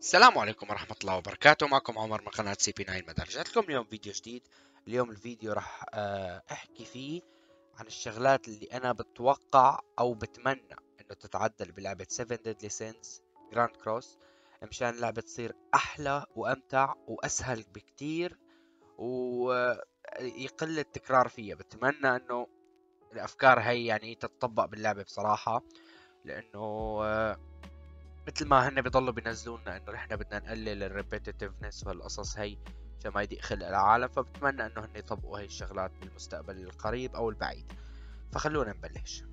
السلام عليكم ورحمة الله وبركاته. معكم عمر من قناة سي بي 9 مدى رجعت لكم اليوم فيديو جديد. اليوم الفيديو راح آه، أحكي فيه عن الشغلات اللي أنا بتوقع أو بتمنى إنه تتعدل بلعبة 7 Deadly Sins Grand Cross مشان اللعبة تصير أحلى وأمتع وأسهل بكتير ويقل التكرار فيها. بتمنى إنه الأفكار هي يعني تتطبق باللعبة بصراحة لإنه آه، مثل ما هن بيضلوا بينزلوا لنا إنه نحن بدنا نقلل الريبيتيتفنس والقصص هي عشان ما يضيق خلق العالم فبتمنى إنه هن يطبقوا هاي الشغلات بالمستقبل القريب أو البعيد. فخلونا نبلش.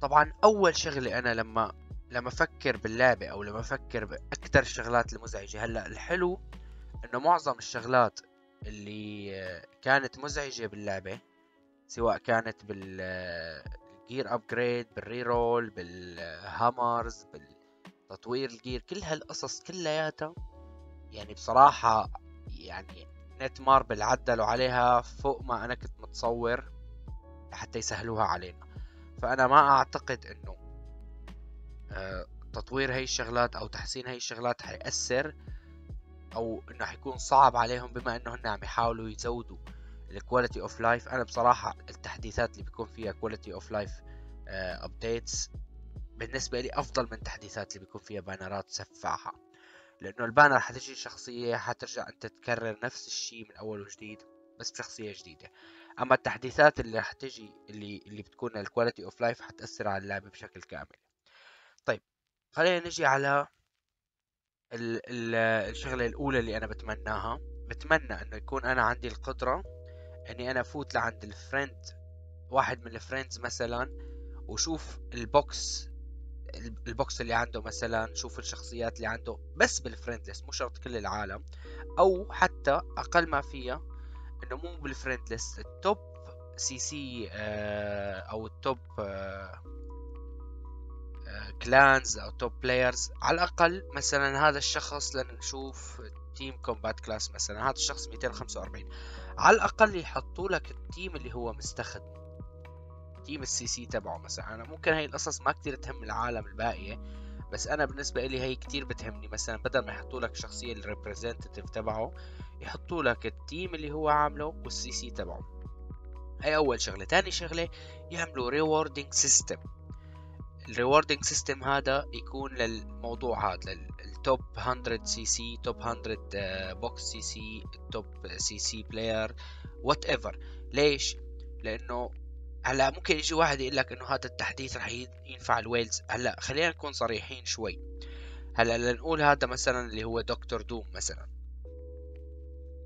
طبعا أول شغلة أنا لما لما أفكر باللعبة أو لما أفكر باكثر الشغلات المزعجة. هلأ الحلو إنه معظم الشغلات اللي كانت مزعجة باللعبة سواء كانت بال gear upgrade بال re-roll بال hammers بالتطوير ال gear كل هالقصص كلياتها. يعني بصراحة يعني Netmarble عدلوا عليها فوق ما أنا كنت متصور حتى يسهلوها علينا. فأنا ما أعتقد إنه آه، تطوير هاي الشغلات أو تحسين هاي الشغلات حيأثر أو إنه حيكون صعب عليهم بما إنه هن عم يحاولوا يزودوا. ال quality of life أنا بصراحة التحديثات اللي بيكون فيها quality of life updates بالنسبة لي أفضل من التحديثات اللي بيكون فيها بانرات سفاحة. لأنه ال banner حتجي شخصية حترجع أنت تكرر نفس الشيء من أول وجديد بس بشخصية جديدة. أما التحديثات اللي حتجي اللي اللي بتكون ال quality of life حتأثر على اللعبة بشكل كامل. طيب خلينا نجي على ال ال الشغلة الأولى اللي أنا بتمناها. بتمنى إنه يكون أنا عندي القدرة اني أنا افوت لعند ال friend واحد من ال friends مثلا وشوف ال box ال box اللي عنده مثلا شوف الشخصيات اللي عنده بس بال friend list مو شرط كل العالم. أو حتى أقل ما فيها إنه مو بال friend list ال top CC أو ال top clans أو top players على الأقل مثلا هذا الشخص لنشوف team combat class مثلا. هذا الشخص 245 على الأقل يحطوا لك ال team اللي هو مستخدم. team ال CC تبعه مثلا. أنا ممكن هاي القصص ما كتير تهم العالم الباقية بس أنا بالنسبة لي هي كتير بتهمني. مثلا بدل ما يحطوا لك الشخصيه ال representative تبعه يحطوا لك ال team اللي هو عامله وال CC تبعه. هاي أول شغلة. تاني شغلة يعملوا rewarding system ال rewarding system هذا يكون للموضوع هذا لل top 100 CC top 100 box CC top CC player whatever ليش؟ لأنه هلأ ممكن يجي واحد يقول لك إنه هذا التحديث رح ينفع ال whales. هلأ خلينا نكون صريحين شوي. هلأ لنقول هذا مثلا اللي هو دكتور دوم مثلا.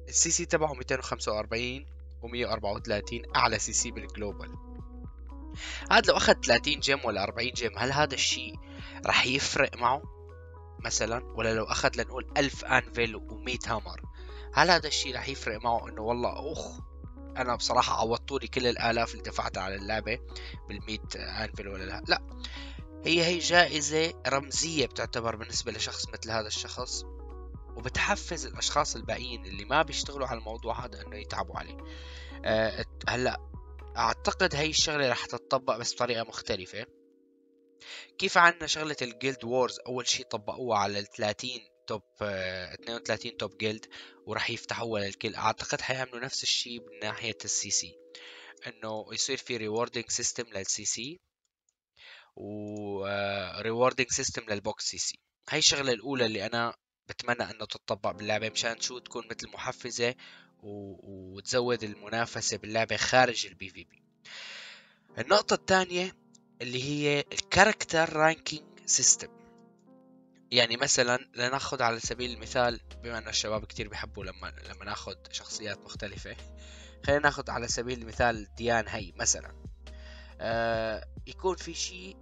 ال CC تبعه 245 و134 أعلى CC بال global هذا لو أخذ 30 gem ولا 40 gem هل هذا الشيء راح يفرق معه مثلا؟ ولا لو أخذ لنقول 1000 anvil و100 hammer هل هذا الشيء راح يفرق معه إنه والله اخ أنا بصراحة عوضتوا لي كل الآلاف اللي دفعتها على اللعبة بال100 anvil ولا لا؟ لا. هي هي جائزة رمزية بتعتبر بالنسبة لشخص مثل هذا الشخص وبتحفز الأشخاص الباقيين اللي ما بيشتغلوا على الموضوع هذا إنه يتعبوا عليه. أه هلأ أعتقد هاي الشغلة رح تتطبق بس بطريقة مختلفة. كيف عنا شغلة ال guild wars أول شي طبقوها على ال 30 top آه 32 top guild ورح يفتحوها للكل. أعتقد حيعملوا نفس الشي من ناحية ال CC إنه يصير في rewarding system لل CC و rewarding system لل box CC هاي الشغلة الأولى اللي أنا بتمنى إنه تطبق باللعبة مشان شو تكون مثل محفزة وتزود المنافسة باللعبة خارج ال PvP النقطة الثانية اللي هي ال character ranking system يعني مثلا لناخذ على سبيل المثال بما إن الشباب كتير بيحبوا لما لما ناخذ شخصيات مختلفة خلينا ناخذ على سبيل المثال ديان هي مثلا. آه يكون في شيء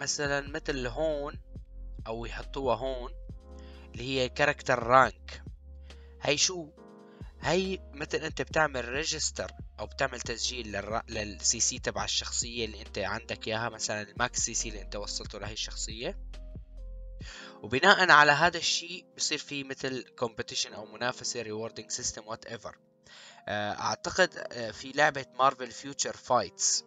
مثلا مثل هون أو يحطوها هون اللي هي character rank هي شو؟ هي مثل أنت بتعمل register أو بتعمل تسجيل. لل CC تبع الشخصية اللي أنت عندك إياها مثلا الماكس سي سي اللي أنت وصلته لهي الشخصية. وبناء على هذا الشيء بصير في مثل competition أو منافسة rewarding system whatever أعتقد آه، في لعبة Marvel Future Fights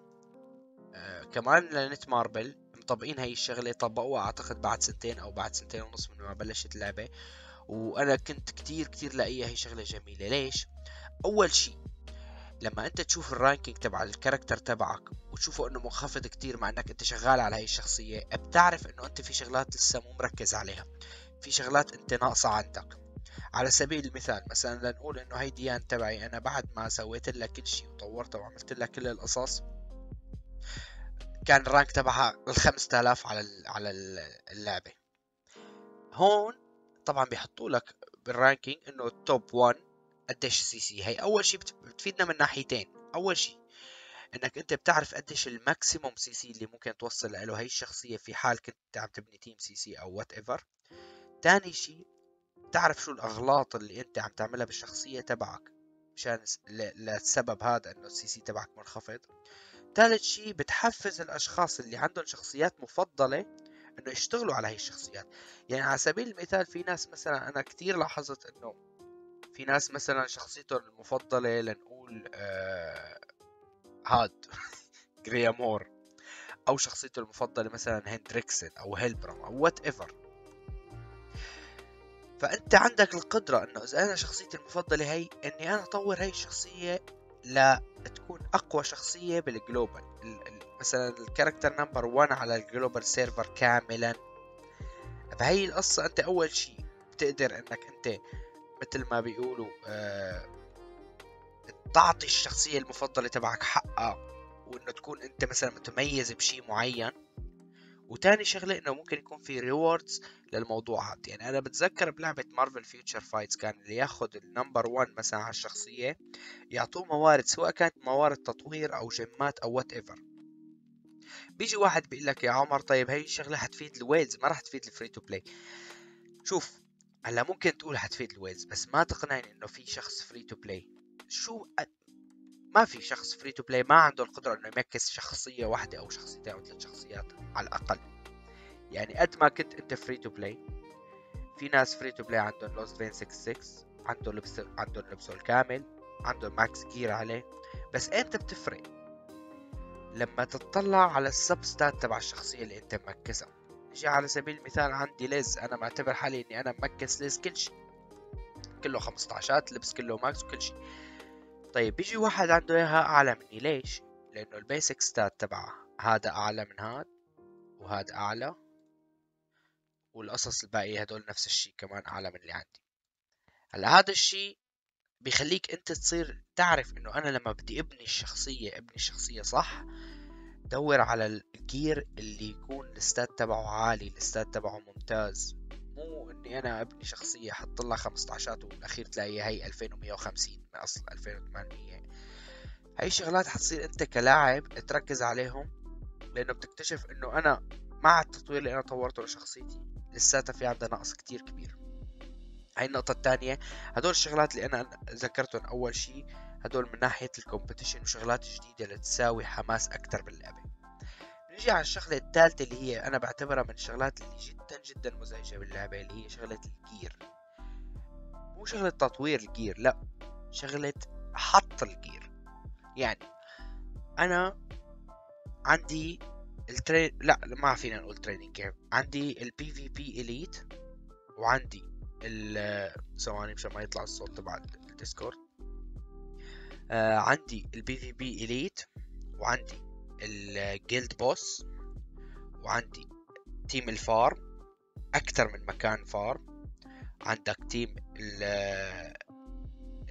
كمان ل Netmarble مطبقين هاي الشغلة طبقوها أعتقد بعد سنتين أو بعد سنتين ونص من ما بلشت اللعبة. وأنا كنت كتير كتير لاقيها هي شغلة جميلة. ليش؟ أول شي لما أنت تشوف ال ranking تبع ال character تبعك وتشوفه إنه منخفض كتير مع إنك أنت شغال على هاي الشخصية بتعرف إنه أنت في شغلات لسه مو مركز عليها. في شغلات أنت ناقصة عندك. على سبيل المثال مثلا لنقول إنه هي ديان تبعي أنا بعد ما سويت لها كل شيء وطورتها وعملت لها كل القصص كان ال rank تبعها ال 5000 على على اللعبة. هون طبعا بيحطوا لك بال ranking إنه ال top 1 قديش CC هي أول شيء بتفيدنا من ناحيتين. أول شيء إنك أنت بتعرف قديش ال maximum CC اللي ممكن توصل له هي الشخصية في حال كنت عم تبني team CC أو whatever تاني شيء تعرف شو الأغلاط اللي أنت عم تعملها بالشخصية تبعك مشان للسبب هذا إنه ال CC تبعك منخفض. ثالث شيء بتحفز الأشخاص اللي عندهم شخصيات مفضلة إنه يشتغلوا على هاي الشخصيات. يعني على سبيل المثال في ناس مثلا أنا كثير لاحظت إنه في ناس مثلا شخصيتهم المفضلة لنقول آه هاد جريامور أو شخصيته المفضلة مثلا هندريكسن أو هيلبرام أو whatever فأنت عندك القدرة إنه إذا أنا شخصيتي المفضلة هي إني أنا أطور هاي الشخصية لا تكون أقوى شخصية بال global مثلا ال character number 1 على ال global server كاملا. بهي القصة أنت أول شيء بتقدر إنك أنت مثل ما بيقولوا آه تعطي الشخصية المفضلة تبعك حقها وإنه تكون أنت مثلا متميز بشيء معين. وتاني شغلة إنه ممكن يكون في rewards للموضوع هذا. يعني أنا بتذكر بلعبة Marvel Future Fights كان اللي ياخذ ال number 1 مثلا على الشخصية يعطوه موارد سواء كانت موارد تطوير أو جيمات أو whatever بيجي واحد بيقول لك يا عمر طيب هي الشغلة حتفيد ال whales؟ ما راح تفيد ال free to play شوف هلا ممكن تقول حتفيد ال whales بس ما تقنعني إنه في شخص free to play شو ما في شخص free to play ما عنده القدرة إنه يمكس شخصية واحدة أو شخصيتين أو ثلاث شخصيات على الأقل. يعني قد ما كنت أنت free to play في ناس free to play عندهم Lostvayne 66 عندهم لبس عندهم لبسه الكامل عندهم max gear عليه بس إمتى بتفرق. لما تطلع على ال substat تبع الشخصية اللي انت مكسها نجي على سبيل المثال عندي ليز. أنا معتبر حالي إني أنا مكس ليز كل شيء. كله 15 لبس كله max وكل شيء. طيب بيجي واحد عنده إياها أعلى مني. ليش؟ لأنه ال basic stat تبعه هذا أعلى من هذا وهذا أعلى. والقصص الباقية هدول نفس الشيء كمان أعلى من اللي عندي. هلا هذا الشيء بيخليك أنت تصير تعرف إنه أنا لما بدي أبني الشخصية أبني الشخصية صح دور على الجير اللي يكون الستات تبعه عالي الستات تبعه ممتاز. مو إني أنا أبني شخصية حط لها 15 وبالاخير تلاقيها هي 2150 من أصل 2800 هاي الشغلات حتصير أنت كلاعب تركز عليهم لأنه بتكتشف إنه أنا مع التطوير اللي أنا طورته لشخصيتي لساتها في عندها نقص كتير كبير. هاي النقطة الثانية. هدول الشغلات اللي أنا ذكرتهم أول شيء هدول من ناحية ال competition وشغلات جديدة لتساوي حماس أكتر باللعبة نجي على الشغلة الثالثة اللي هي أنا بعتبرها من الشغلات اللي جدا جدا مزعجة باللعبة اللي هي شغلة ال gear مو شغلة تطوير ال gear لا شغلة حط ال gear يعني أنا عندي ال train لا ما فينا نقول training عندي ال PvP elite وعندي ثواني مشان ما يطلع الصوت تبع الديسكورد. آه عندي ال PvP elite وعندي ال guild boss وعندي team ال farm أكثر من مكان farm عندك team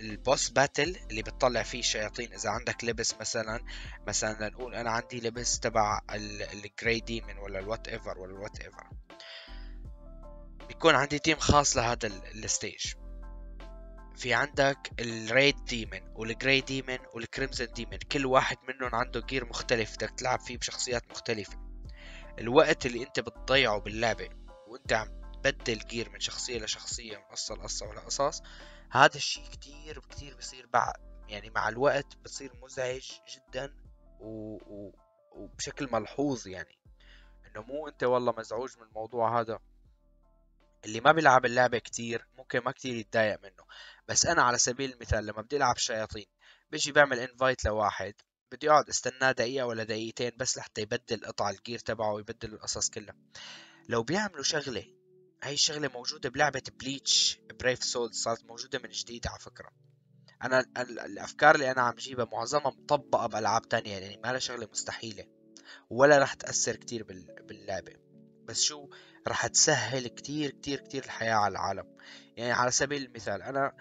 ال boss battle اللي بتطلع فيه الشياطين. إذا عندك لبس مثلا مثلا لنقول أنا عندي لبس تبع ال gray demon ولا ال whatever ولا ال whatever بيكون عندي team خاص لهذا ال stage في عندك ال red demon وال gray demon وال crimson demon كل واحد منهم عنده gear مختلف بدك تلعب فيه بشخصيات مختلفة. الوقت اللي انت بتضيعه باللعبة وانت عم تبدل gear من شخصية لشخصية من قصة لقصة ولا قصص هذا الشيء كتير كتير بصير بعد يعني مع الوقت بصير مزعج جدا و... و... وبشكل ملحوظ يعني. إنه مو انت والله مزعوج من الموضوع هذا. اللي ما بيلعب اللعبة كتير ممكن ما كتير يتضايق منه. بس أنا على سبيل المثال لما بدي ألعب شياطين بيجي بعمل invite لواحد بدي أقعد استناه دقيقة ولا دقيقتين بس لحتى يبدل قطع ال gear تبعه ويبدل القصص كلها. لو بيعملوا شغلة هاي الشغلة موجودة بلعبة Bleach Brave Souls صارت موجودة من جديد على فكرة. أنا الأفكار اللي أنا عم جيبها معظمها مطبقة بألعاب تانية يعني ما لها شغلة مستحيلة ولا رح تأثر كتير باللعبة. بس شو رح تسهل كتير كتير كتير الحياة على العالم. يعني على سبيل المثال أنا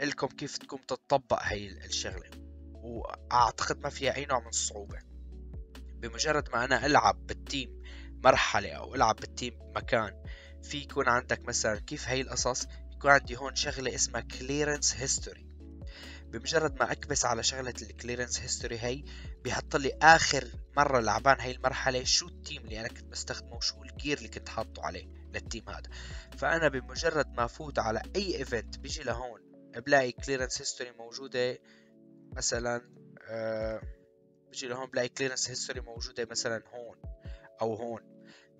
لكم كيف تكون تطبق هاي الشغلة. وأعتقد ما فيها أي نوع من الصعوبة. بمجرد ما أنا ألعب بال team مرحلة أو ألعب بال team مكان في يكون عندك مثلا كيف هاي القصص؟ يكون عندي هون شغلة اسمها clearance history. بمجرد ما أكبس على شغلة ال clearance history هي بيحط لي آخر مرة لعبان هاي المرحلة شو ال team اللي أنا كنت بستخدمه وشو ال gear اللي كنت حاطه عليه لل team هذا. فأنا بمجرد ما فوت على أي event بيجي لهون بلاقي clearance history موجودة مثلا آه بيجي لهون بلاقي clearance history موجودة مثلا هون أو هون.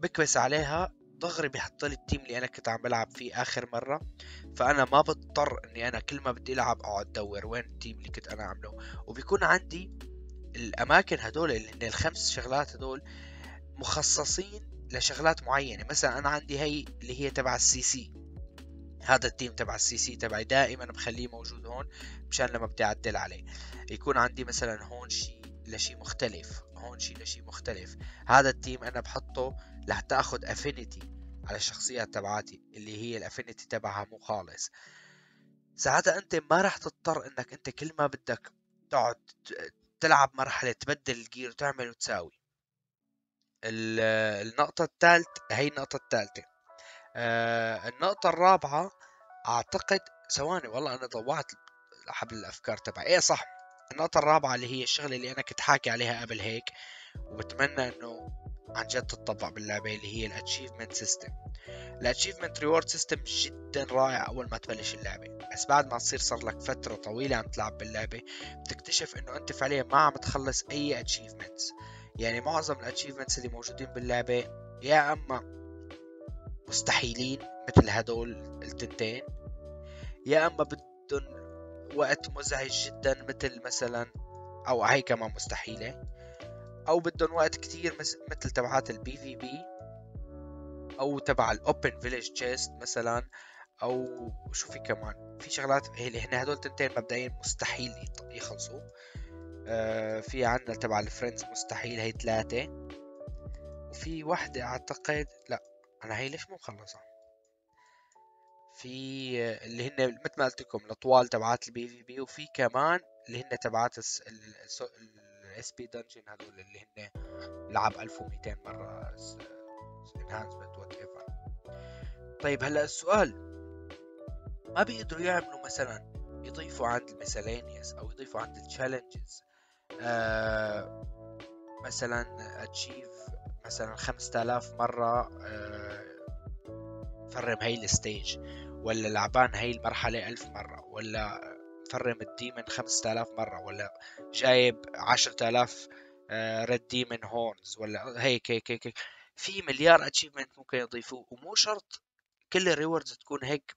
بكبس عليها دغري بيحط لي ال team اللي أنا كنت عم بلعب فيه آخر مرة. فأنا ما بضطر إني أنا كل ما بدي ألعب أقعد ادور وين ال team اللي كنت أنا عامله. وبيكون عندي الأماكن هدول اللي الخمس شغلات هدول مخصصين لشغلات معينة. مثلا أنا عندي هي اللي هي تبع ال CC. هذا ال team تبع ال CC تبعي دائما بخليه موجود هون مشان لما بدي أعدل عليه. يكون عندي مثلا هون شيء لشيء مختلف هون شيء لشيء مختلف. هذا ال team أنا بحطه لحتى اخذ affinity على الشخصيات تبعاتي اللي هي ال affinity تبعها مو خالص. ساعتها أنت ما راح تضطر إنك أنت كل ما بدك تقعد تلعب مرحلة تبدل ال gear وتعمل وتساوي. النقطة الثالثة هي النقطة الثالثة آه النقطة الرابعة أعتقد ثواني والله أنا ضوعت حبل الأفكار تبعي. إيه صح. النقطة الرابعة اللي هي الشغلة اللي أنا كنت حاكي عليها قبل هيك وبتمنى إنه عن جد تطبق باللعبة اللي هي ال achievement system ال achievement reward system جدا رائع أول ما تبلش اللعبة. بس بعد ما تصير صار لك فترة طويلة عم تلعب باللعبة بتكتشف إنه أنت فعليا ما عم تخلص أي achievements يعني معظم ال achievements اللي موجودين باللعبة يا أما مستحيلين مثل هدول التنتين يا أما بدهم وقت مزعج جدا مثل مثلا أو هي كمان مستحيلة. أو بدهم وقت كتير مثل تبعات ال PvP أو تبع ال open village chest مثلا أو شو في كمان؟ في شغلات هن هدول تنتين مبدئيا مستحيل يخلصوا. آه في عنا تبع ال friends مستحيل هي ثلاثة. وفي وحدة أعتقد لا أنا هي ليش مو مخلصة. في اللي هن مثل ما قلت لكم الأطوال تبعات ال PvP وفي كمان اللي هن تبعات ال SP dungeon هذول اللي هن لعب 1200 مرة enhancement whatever طيب هلأ السؤال. ما بيقدروا يعملوا مثلا يضيفوا عند ال miscellaneous أو يضيفوا عند ال challenges آه مثلا achieve مثلا 5000 مرة آه farm هاي ال stage ولا لعبان هاي المرحلة ألف مرة ولا farm ال demon خمسة آلاف مرة ولا جايب عشرة آلاف red demon horns ولا هيك هيك هيك في مليار achievement ممكن يضيفوه ومو شرط كل ال rewards تكون هيك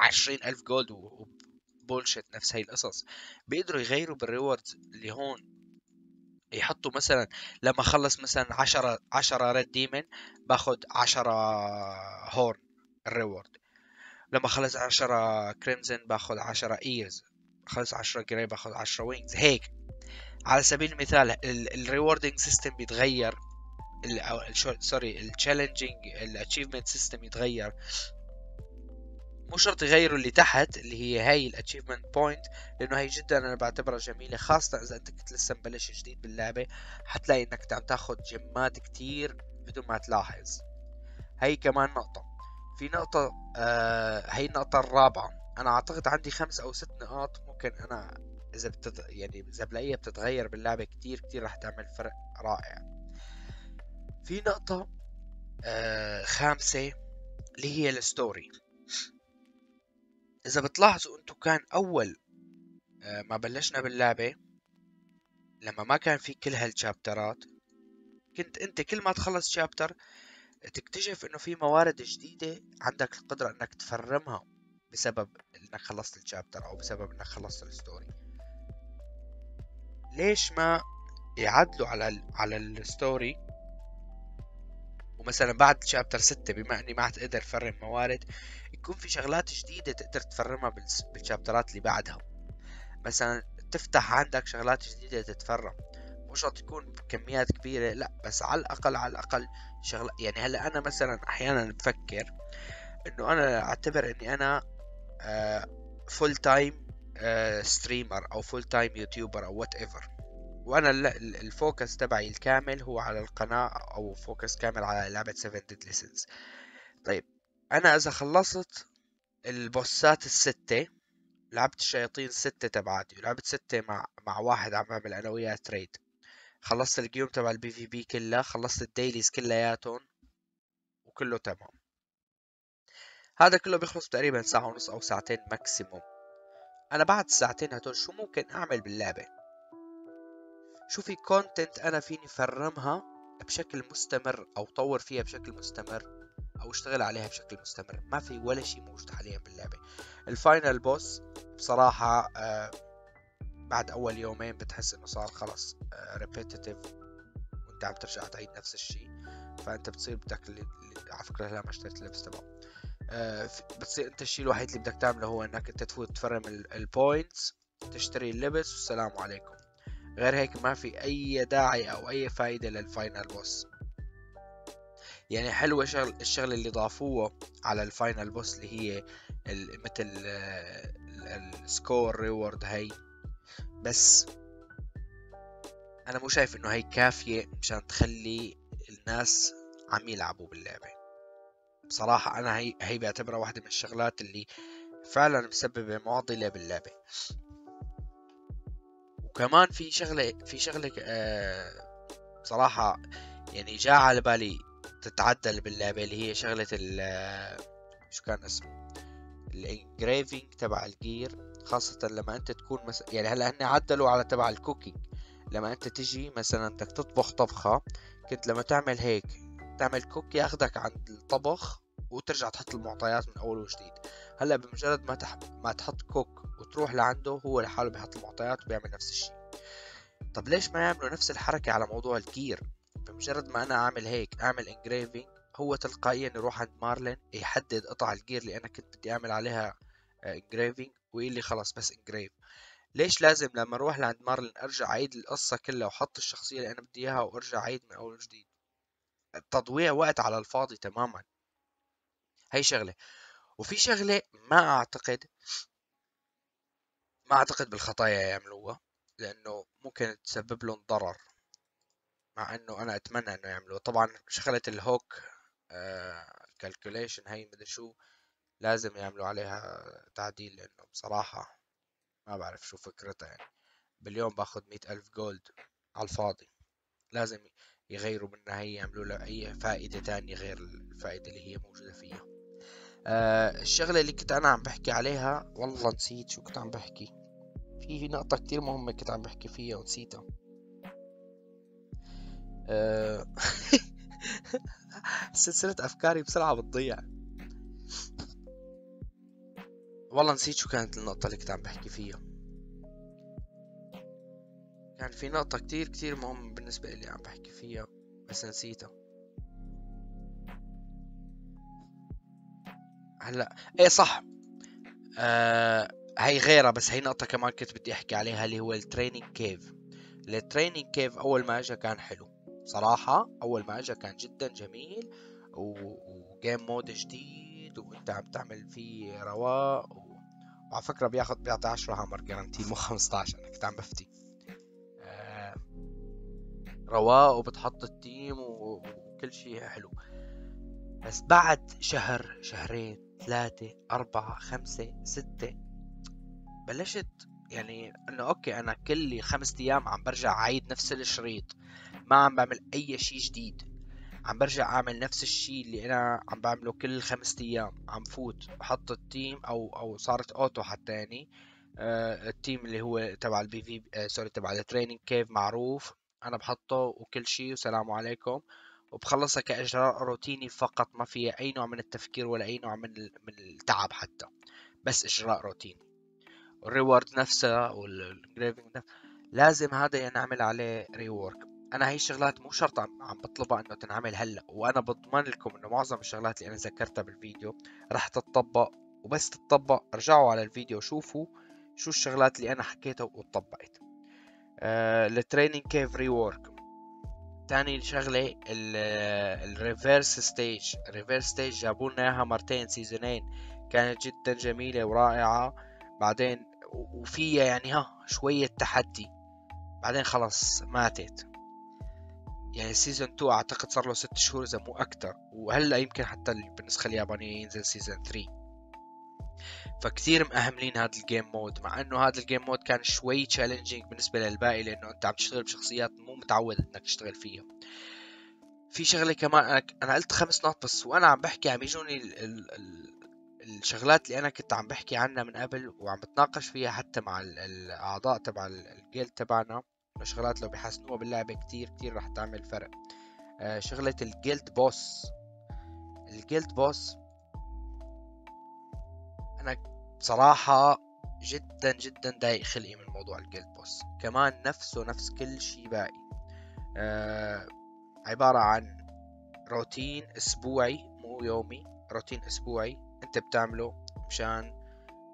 عشرين ألف gold و bullshit نفس هاي القصص. بيقدروا يغيروا بال rewards اللي هون يحطوا مثلا لما خلص مثلا عشرة عشرة red demon باخد عشرة horn ال reward لما خلص عشرة crimson باخذ عشرة ears خلص عشرة gray باخذ عشرة wings هيك على سبيل المثال ال rewarding system بيتغير sorry ال challenging ال achievement system يتغير. مو شرط يغيروا اللي تحت اللي هي هاي ال achievement point لأنه هي جدا أنا بعتبرها جميلة خاصة إذا أنت كنت لسه مبلش جديد باللعبة حتلاقي إنك عم تاخذ جمات كتير بدون ما تلاحظ. هي كمان نقطة. في نقطة آه هي النقطة الرابعة. أنا أعتقد عندي خمس أو ست نقاط ممكن أنا إذا بتت... يعني إذا بلاقيها بتتغير باللعبة كتير كتير راح تعمل فرق رائع. في نقطة آه خامسة اللي هي الستوري. إذا بتلاحظوا أنتوا كان أول آه ما بلشنا باللعبة لما ما كان في كل هال chapterات كنت أنت كل ما تخلص chapter تكتشف إنه في موارد جديدة عندك القدرة إنك ت farmها بسبب إنك خلصت ال chapter أو بسبب إنك خلصت ال story ليش ما يعدلوا على ال على ال story ومثلا بعد chapter ستة بما إني ما عاد أقدر farm موارد يكون في شغلات جديدة تقدر تفرمها بالشابترات اللي بعدها. مثلا تفتح عندك شغلات جديدة تت farm. مش تكون بكميات كبيرة لا بس على الأقل على الأقل شغلة يعني هلأ أنا مثلا أحيانا بفكر إنه أنا أعتبر إني أنا full time streamer أو full time YouTuber أو whatever وأنا ال focus تبعي الكامل هو على القناة أو focus كامل على لعبة 7 Deadly Sins طيب أنا إذا خلصت البوسات الستة لعبت الشياطين الستة تبعاتي ولعبت ستة مع مع واحد عم بعمل أنا وياه تريد خلصت الجيوم تبع البي في بي كلها خلصت الديليز كلياتهم وكله تمام. هذا كله بيخلص تقريبا ساعة ونص أو ساعتين ماكسيموم أنا بعد الساعتين هدول شو ممكن أعمل باللعبة؟ شو في كونتنت أنا فيني فرمها بشكل مستمر أو طور فيها بشكل مستمر أو أشتغل عليها بشكل مستمر؟ ما في ولا شيء موجود حاليا باللعبة. ال final boss بصراحة آه بعد أول يومين بتحس إنه صار خلص repetitive آه وأنت عم ترجع تعيد نفس الشيء فأنت بتصير بدك. على فكرة هلا ما اشتريت اللبس تمام آه بتصير أنت الشيء الوحيد اللي بدك تعمله هو إنك أنت تفوت ت farm ال points تشتري اللبس والسلام عليكم. غير هيك ما في أي داعي أو أي فايدة لل final boss يعني حلوة شغل الشغلة اللي ضافوها على ال final boss اللي هي مثل ال score reward هي بس أنا مو شايف إنه هي كافية مشان تخلي الناس عم يلعبوا باللعبة. بصراحة أنا هي هي بعتبرها واحدة من الشغلات اللي فعلا مسببة معضلة باللعبة. وكمان في شغلة في شغلة آه بصراحة يعني جاء على بالي تتعدل باللعبة اللي هي شغلة ال شو كان اسمه؟ ال engraving تبع ال gear خاصة لما أنت تكون مثلا يعني هلأ هن عدلوا على تبع ال cooking. لما أنت تجي مثلا بدك تطبخ طبخة كنت لما تعمل هيك تعمل cook ياخدك عند الطبخ وترجع تحط المعطيات من أول وجديد. هلأ بمجرد ما تح... ما تحط cook وتروح لعنده هو لحاله بيحط المعطيات وبيعمل نفس الشيء. طب ليش ما يعملوا نفس الحركة على موضوع ال gear؟ بمجرد ما أنا أعمل هيك أعمل engraving هو تلقائيا يروح عند مارلين يحدد قطع ال gear اللي أنا كنت بدي أعمل عليها engraving ويقول لي خلص بس engrave ليش لازم لما أروح لعند مارلين أرجع أعيد القصة كلها وأحط الشخصية اللي أنا بدي إياها وأرجع أعيد من أول وجديد؟ تضويع وقت على الفاضي تماما. هي شغلة. وفي شغلة ما أعتقد ما أعتقد بالخطايا يعملوها لأنه ممكن تسبب لهم ضرر. مع إنه أنا أتمنى إنه يعملوه طبعا شغلة ال Hawk calculation هي مدري شو. لازم يعملوا عليها تعديل لأنه بصراحة ما بعرف شو فكرتها يعني. باليوم باخد مئة ألف gold على الفاضي. لازم يغيروا منها هي يعملوا لها أي فائدة تانية غير الفائدة اللي هي موجودة فيها. آه الشغلة اللي كنت أنا عم بحكي عليها والله نسيت شو كنت عم بحكي. في نقطة كتير مهمة كنت عم بحكي فيها ونسيتها. آه سلسلة أفكاري بسرعة بتضيع. والله نسيت شو كانت النقطة اللي كنت عم بحكي فيها. كان في نقطة كتير كتير مهمة بالنسبة لي عم بحكي فيها بس نسيتها. هلأ إيه صح. آه هي غيرها بس هي نقطة كمان كنت بدي أحكي عليها اللي هو ال training cave ال training cave أول ما اجى كان حلو. صراحة أول ما اجى كان جدا جميل و game mode جديد. وانت عم تعمل فيه رواق و... وعلى فكرة بياخد بيعطي 10 hammer guarantee مو 15 أنا كنت عم بفتي. آه... رواق وبتحط ال team. وكل شيء حلو. بس بعد شهر شهرين ثلاثة أربعة خمسة ستة بلشت يعني إنه okay أنا كل خمسة أيام عم برجع اعيد نفس الشريط. ما عم بعمل أي شيء جديد. عم برجع أعمل نفس الشيء اللي أنا عم بعمله كل خمسة أيام. عم فوت بحط ال team أو أو صارت auto حتى يعني آه ال team اللي هو تبع ال PvE آه sorry تبع ال training cave معروف. أنا بحطه وكل شيء والسلام عليكم. وبخلصها كإجراء روتيني فقط ما فيها أي نوع من التفكير ولا أي نوع من من التعب حتى. بس إجراء روتيني. ال reward نفسها وال engraving لازم هذا ينعمل عليه rework أنا هي الشغلات مو شرط عم, بطلبها إنه تنعمل هلأ وأنا بضمن لكم إنه معظم الشغلات اللي أنا ذكرتها بالفيديو راح تتطبق وبس تتطبق. ارجعوا على الفيديو شوفوا شو الشغلات اللي أنا حكيتها وطبقت. ال training كيف rework تاني شغلة ال reverse stage ال reverse stage جابوا لنا إياها مرتين seasonين كانت جدا جميلة ورائعة. بعدين وفيها يعني ها شوية تحدي. بعدين خلص ماتت. يعني season 2 أعتقد صار له ست شهور إذا مو أكتر. وهلأ يمكن حتى بالنسخة اليابانية ينزل season 3 فكثير مأهملين هذا ال game mode مع إنه هذا ال game mode كان شوي challenging بالنسبة للباقي لأنه أنت عم تشتغل بشخصيات مو متعود إنك تشتغل فيها. في شغلة كمان أنا أنا قلت خمس نقط بس وأنا عم بحكي عم يجوني ال... ال... ال... الشغلات اللي أنا كنت عم بحكي عنها من قبل وعم بتناقش فيها حتى مع الأعضاء تبع الجيل تبعنا. شغلات لو بيحسنوها باللعبة كتير كتير رح تعمل فرق. آه شغلة ال guild boss. ال guild boss أنا بصراحه جدا جدا ضايق خلقي من موضوع ال guild boss. كمان نفسه نفس كل شيء باقي. آه عبارة عن روتين أسبوعي مو يومي روتين أسبوعي أنت بتعمله مشان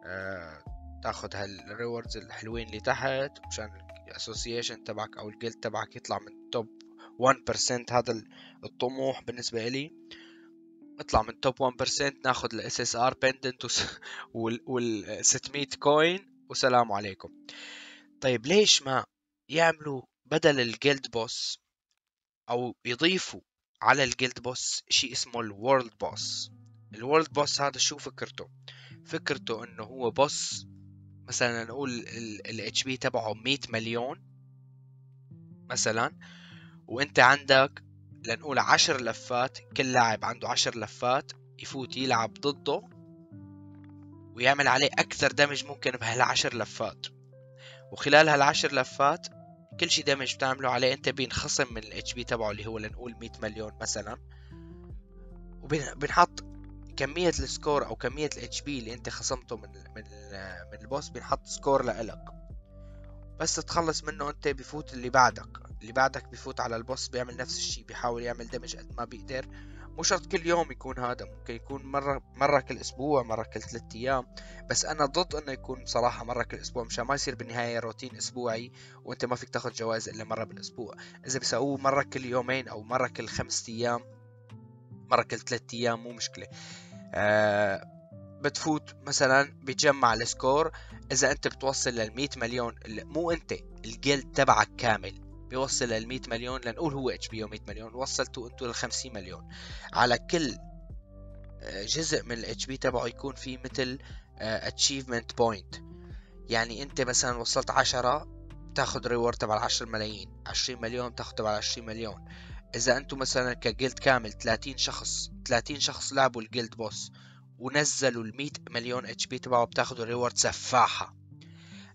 آه تاخد هال rewards الحلوين اللي تحت مشان ال association تبعك أو ال guild تبعك يطلع من top 1% هذا الطموح بالنسبة إلي. اطلع من top 1% ناخد ال SSR pendant وال 600 coin وسلام عليكم. طيب ليش ما يعملوا بدل ال guild boss أو يضيفوا على ال guild boss شيء اسمه ال world boss ال world boss هذا شو فكرته؟ فكرته إنه هو boss مثلا نقول ال HP تبعه 100 مليون مثلا وأنت عندك لنقول عشر لفات كل لاعب عنده عشر لفات يفوت يلعب ضده ويعمل عليه أكثر damage ممكن بهالعشر لفات. وخلال هالعشر لفات كل شي damage بتعمله عليه أنت بينخصم من ال HP تبعه اللي هو لنقول 100 مليون مثلا. وبنحط كمية ال score أو كمية ال HP اللي أنت خصمته من من من ال boss بينحط score لإلك. بس تتخلص منه أنت بفوت اللي بعدك. اللي بعدك بفوت على ال boss بيعمل نفس الشيء بيحاول يعمل damage قد ما بيقدر. مو شرط كل يوم يكون هذا ممكن يكون مرة مرة كل أسبوع مرة كل ثلاثة أيام. بس أنا ضد إنه يكون صراحة مرة كل أسبوع مشان ما يصير بالنهاية روتين أسبوعي وأنت ما فيك تاخذ جوائز إلا مرة بالأسبوع. إذا بيسووه مرة كل يومين أو مرة كل خمسة أيام مرة كل ثلاثة أيام مو مشكلة. بتفوت مثلا بتجمع ال score. إذا أنت بتوصل لل 100 مليون مو أنت ال guild تبعك كامل بيوصل لل 100 مليون. لنقول هو HP 100 مليون وصلتوا أنتوا لل 50 مليون. على كل آه، جزء من ال HP تبعه يكون في مثل achievement آه، point يعني أنت مثلا وصلت 10 تاخذ reward تبع 10 ملايين. 20 مليون تاخذ تبع 20 مليون. إذا أنتم مثلا ك guild كامل 30 شخص 30 شخص لعبوا ال guild boss ونزلوا ال 100 مليون HP تبعه بتاخذوا reward سفاحة.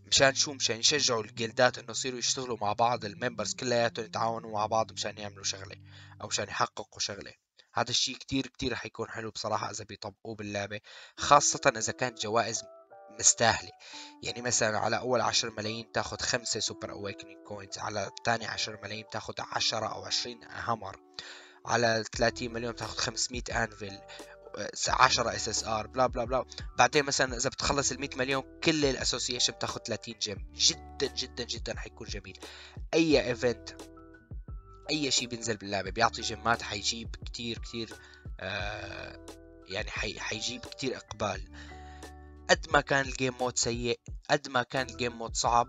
مشان شو؟ مشان يشجعوا ال guildات إنه يصيروا يشتغلوا مع بعض ال members كلياتهم يتعاونوا مع بعض مشان يعملوا شغلة أو مشان يحققوا شغلة. هذا الشيء كتير كتير حيكون حلو بصراحة إذا بيطبقوه باللعبة خاصة إذا كانت جوائز مستاهلة يعني مثلا على أول عشر ملايين تاخد خمسة super awakening coins على تاني عشر ملايين تاخد عشرة أو عشرين hammer على 30 مليون تاخد 500 anvil 10 SSR blah blah blah بعدين مثلا إذا بتخلص ال 100 مليون كل ال association بتاخذ 30 gem جدا جدا جدا حيكون جميل. أي event أي شيء بينزل باللعبة بيعطي gemات حيجيب كتير كتير آه يعني حي حيجيب كتير إقبال. قد ما كان ال game mode سيء قد ما كان ال game mode صعب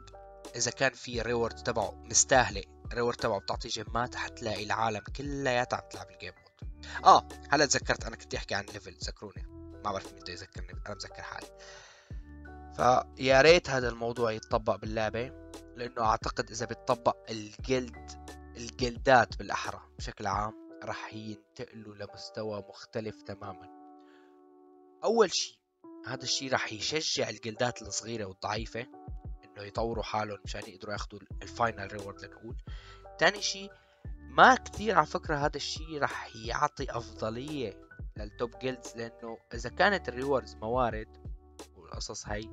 إذا كان في reward تبعه مستاهلة ال reward تبعه بتعطي gemات حتلاقي العالم كلياتها عم تلعب ال game mode آه هلا تذكرت أنا كنت أحكي عن level ذكروني. ما بعرف مين بده يذكرني أنا مذكر حالي. فيا ريت هذا الموضوع يتطبق باللعبة لأنه أعتقد إذا بيتطبق ال guild ال guildات بالأحرى بشكل عام راح ينتقلوا لمستوى مختلف تماما. أول شيء هذا الشيء راح يشجع ال guildات الصغيرة والضعيفة إنه يطوروا حالهم مشان يقدروا ياخذوا ال final reward لنقول. تاني شيء ما كثير على فكرة هذا الشيء راح يعطي أفضلية لل top guilds لأنه إذا كانت ال rewards موارد والقصص هي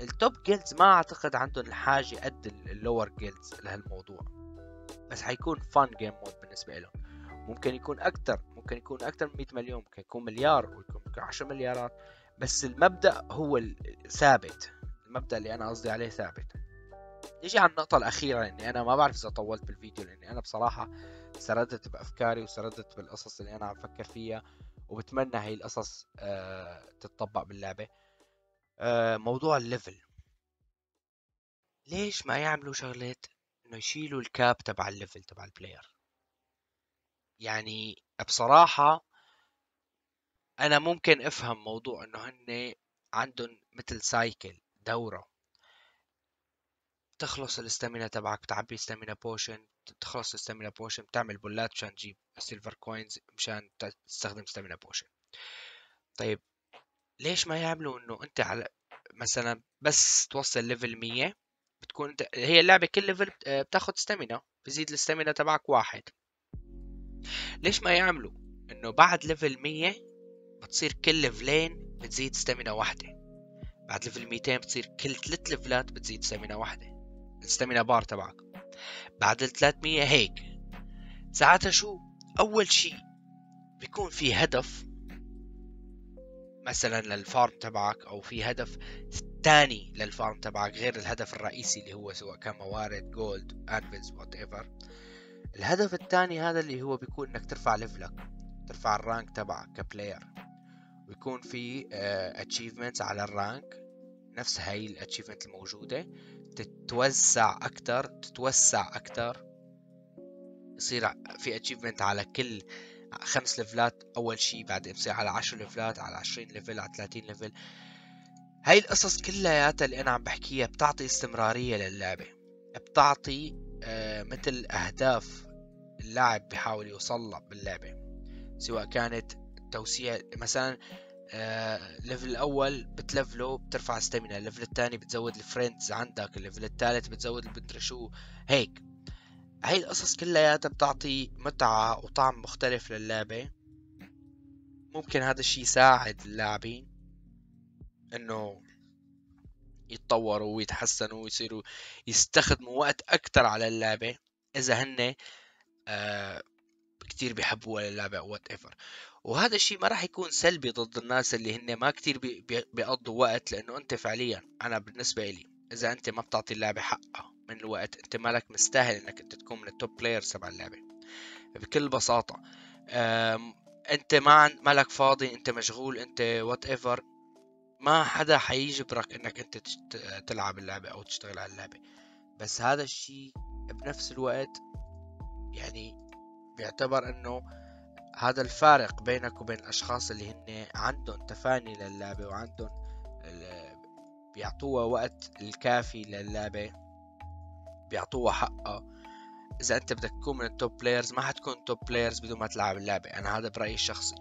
ال top guilds ما أعتقد عندهم الحاجة قد ال lower guilds لهالموضوع. بس حيكون fun game mode بالنسبة لهم. ممكن يكون أكثر ممكن يكون أكثر من 100 مليون ممكن يكون مليار ويكون ممكن 10 مليارات. بس المبدأ هو ثابت. المبدأ اللي أنا قصدي عليه ثابت. نيجي على النقطة الأخيرة لأني أنا ما بعرف إذا طولت بالفيديو لأني أنا بصراحة سردت بأفكاري وسردت بالقصص اللي أنا عم بفكر فيها وبتمنى هي القصص آه تتطبق باللعبة. آه موضوع ال level. ليش ما يعملوا شغلة إنه يشيلوا ال cap تبع ال level تبع ال player يعني بصراحة أنا ممكن أفهم موضوع إنه هن عندهم مثل cycle دورة. تخلص ال stamina تبعك بتعبي stamina potion تخلص ال stamina potion بتعمل بولات مشان تجيب silver coins مشان تستخدم stamina potion طيب ليش ما يعملوا إنه أنت على مثلا بس توصل level 100 بتكون أنت هي اللعبة كل level بتاخذ stamina بزيد ال stamina تبعك واحد. ليش ما يعملوا إنه بعد level 100 بتصير كل ليفلين بتزيد stamina واحدة. بعد level 200 بتصير كل ثلاث ليفلات بتزيد stamina واحدة. ال stamina bar تبعك. بعد ال 300 هيك. ساعتها شو؟ أول شيء بيكون في هدف مثلا لل farm تبعك أو في هدف ثاني لل farm تبعك غير الهدف الرئيسي اللي هو سواء كان موارد gold anvils whatever الهدف الثاني هذا اللي هو بيكون إنك ترفع level ك ترفع ال rank تبعك ك player ويكون في achievements uh, على ال rank نفس هاي ال achievement الموجودة. تتوزع أكتر تتوسع أكتر. يصير في achievement على كل خمس ليفلات أول شي بعدين بصير على عشر ليفلات على عشرين level على ثلاثين level هاي القصص كلياتها اللي أنا عم بحكيها بتعطي استمرارية للعبة. بتعطي آه مثل أهداف اللاعب بيحاول يوصل باللعبة. سواء كانت توسيع. مثلا آه ال level الأول بتلفله بترفع stamina ال level الثاني بتزود ال friends عندك ال level الثالث بتزود المدري شو هيك. هاي القصص كلياتها بتعطي متعة وطعم مختلف للعبة. ممكن هذا الشي يساعد اللاعبين إنه يتطوروا ويتحسنوا ويصيروا يستخدموا وقت أكتر على اللعبة. إذا هن آه كتير بيحبوها اللعبة whatever وهذا الشيء ما راح يكون سلبي ضد الناس اللي هن ما كتير بي بيقضوا وقت لأنه أنت فعليا أنا بالنسبة لي إذا أنت ما بتعطي اللعبة حقها من الوقت أنت مالك مستاهل إنك أنت تكون من ال top players تبع اللعبة. بكل بساطة أنت ما مالك فاضي أنت مشغول أنت وات ايفر ما حدا حيجبرك إنك أنت تلعب اللعبة أو تشتغل على اللعبة. بس هذا الشيء بنفس الوقت يعني بيعتبر إنه هذا الفارق بينك وبين الأشخاص اللي هن عندهم تفاني للعبة وعندهم بيعطوها وقت الكافي للعبة بيعطوها حقها. إذا أنت بدك تكون من ال top players ما حتكون top players بدون ما تلعب اللعبة. أنا هذا برأيي الشخصي.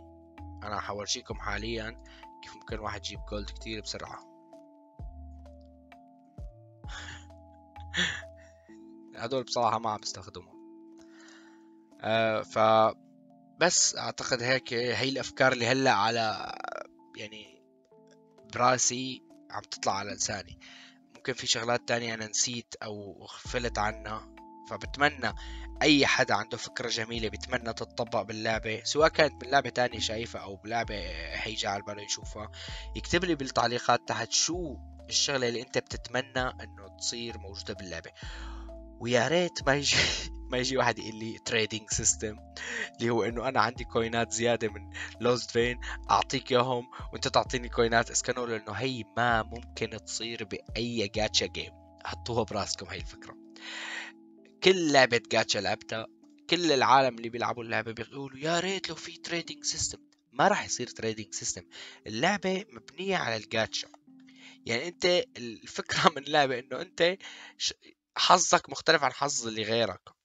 أنا حورجيكم حاليا كيف ممكن واحد يجيب gold كتير بسرعة. هدول بصراحة ما عم بستخدمهم. آه ف بس أعتقد هيك هي الأفكار اللي هلأ على يعني براسي عم تطلع على لساني. ممكن في شغلات تانية أنا نسيت أو غفلت عنها فبتمنى أي حدا عنده فكرة جميلة بيتمنى تتطبق باللعبة سواء كانت من لعبة تانية شايفها أو بلعبة هيجي على باله يشوفها يكتب لي بالتعليقات تحت شو الشغلة اللي أنت بتتمنى إنه تصير موجودة باللعبة. ويا ريت ما يجي ما يجي واحد يقول لي trading system اللي هو إنه أنا عندي كوينات زيادة من Lostvayne أعطيك إياهم وأنت تعطيني كوينات اسكانور لأنه هي ما ممكن تصير بأي جاتشا جيم حطوها براسكم هاي الفكرة. كل لعبة جاتشا لعبتها كل العالم اللي بيلعبوا اللعبة بيقولوا يا ريت لو في trading system ما راح يصير trading system اللعبة مبنية على الجاتشا يعني أنت الفكرة من اللعبة إنه أنت حظك مختلف عن حظ اللي غيرك.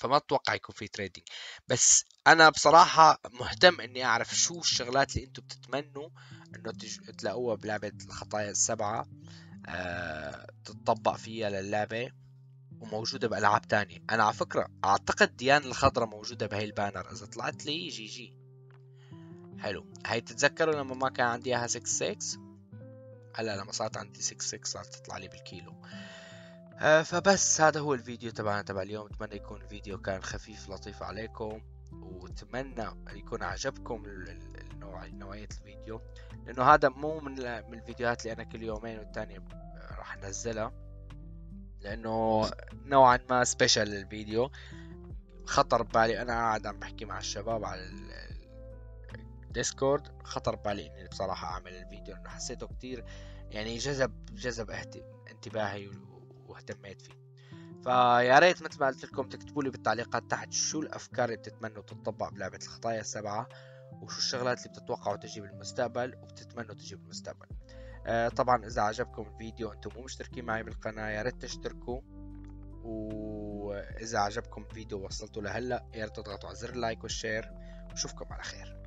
فما أتوقع يكون في trading بس أنا بصراحة مهتم إني أعرف شو الشغلات اللي أنتم بتتمنوا إنه تج... تلاقوها بلعبة الخطايا السبعة أه... تتطبق فيها للعبة وموجودة بألعاب تانية. أنا على فكرة أعتقد ديان الخضرة موجودة بهي ال banner. إذا طلعت لي GG. حلو. هاي تتذكروا لما ما كان عندي إياها 6 6 هلأ لما صارت عندي 6 6 صارت تطلع لي بالكيلو. آه فبس هذا هو الفيديو تبعنا تبع اليوم. أتمنى يكون الفيديو كان خفيف لطيف عليكم وأتمنى يكون عجبكم النوع نوعية الفيديو لأنه هذا مو من الفيديوهات اللي أنا كل يومين والتانية راح أنزلها لأنه نوعا ما special الفيديو. خطر ببالي أنا قاعد عم بحكي مع الشباب على الديسكورد خطر ببالي إني بصراحة أعمل الفيديو لأنه حسيته كتير يعني جذب جذب انتباهي واهتميت فيه. فيا ريت مثل ما قلت لكم تكتبوا لي بالتعليقات تحت شو الأفكار اللي بتتمنوا تطبق بلعبة الخطايا السبعة وشو الشغلات اللي بتتوقعوا تجي بالمستقبل وبتتمنوا تجي بالمستقبل آه طبعا إذا عجبكم الفيديو أنتم مو مشتركين معي بالقناة يا ريت تشتركوا. وإذا عجبكم الفيديو وصلتوا لهلأ يا ريت تضغطوا على زر ال like وال share. وأشوفكم على خير.